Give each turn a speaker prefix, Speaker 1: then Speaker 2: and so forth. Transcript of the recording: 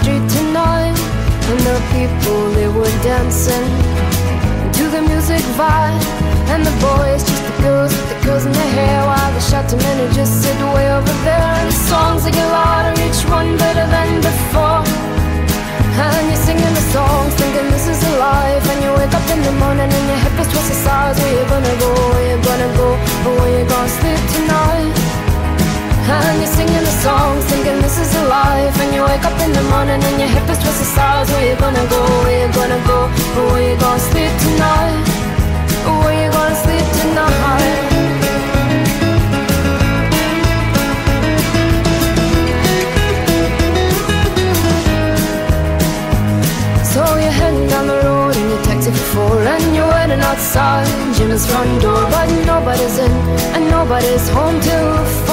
Speaker 1: street tonight And the people, they were dancing To the music vibe And the boys, just the girls with the girls in their hair While the shouting men who just sit way over there And the songs, they get louder, and you're singing the songs, thinking this is a life. And you wake up in the morning and your hip is twisted sides Where you gonna go, where you gonna go? Where you gonna sleep tonight? Where you gonna sleep tonight? So you're heading down the road in your taxi for And you're waiting outside. Jim's front door But nobody's in and nobody's home till